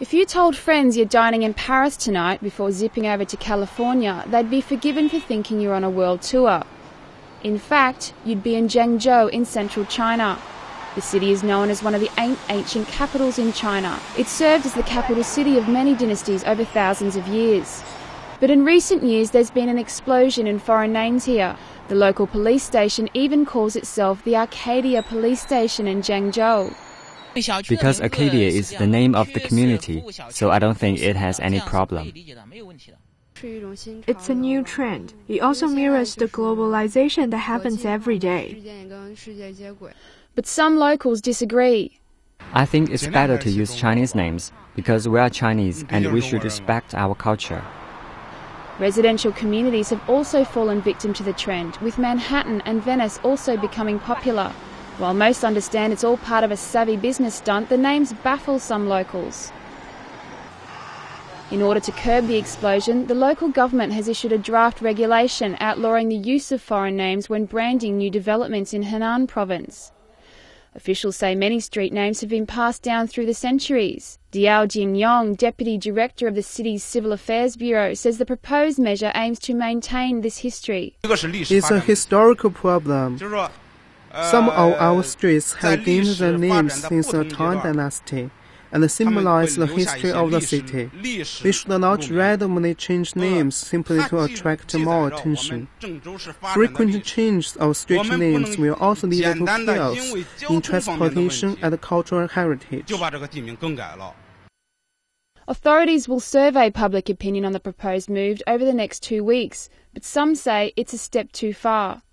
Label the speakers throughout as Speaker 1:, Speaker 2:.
Speaker 1: If you told friends you're dining in Paris tonight before zipping over to California, they'd be forgiven for thinking you're on a world tour. In fact, you'd be in Zhengzhou in central China. The city is known as one of the eight ancient capitals in China. It served as the capital city of many dynasties over thousands of years. But in recent years, there's been an explosion in foreign names here. The local police station even calls itself the Arcadia Police Station in Zhengzhou.
Speaker 2: Because Acadia is the name of the community, so I don't think it has any problem.
Speaker 3: It's a new trend. It also mirrors the globalization that happens every day.
Speaker 1: But some locals disagree.
Speaker 2: I think it's better to use Chinese names because we are Chinese and we should respect our culture.
Speaker 1: Residential communities have also fallen victim to the trend, with Manhattan and Venice also becoming popular. While most understand it's all part of a savvy business stunt, the names baffle some locals. In order to curb the explosion, the local government has issued a draft regulation outlawing the use of foreign names when branding new developments in Henan province. Officials say many street names have been passed down through the centuries. Diao Jinyong, Deputy Director of the city's Civil Affairs Bureau, says the proposed measure aims to maintain this history.
Speaker 4: It's a historical problem. Some of our streets have gained their names since the Tang Dynasty and symbolize the history of the city. We should not randomly change names simply to attract more attention. Frequent change of street names will also lead to chaos in transportation and cultural heritage.
Speaker 1: Authorities will survey public opinion on the proposed move over the next two weeks, but some say it's a step too far.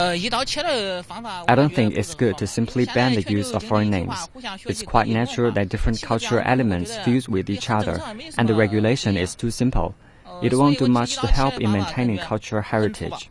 Speaker 2: I don't think it's good to simply ban the use of foreign names. It's quite natural that different cultural elements fuse with each other, and the regulation is too simple. It won't do much to help in maintaining cultural heritage.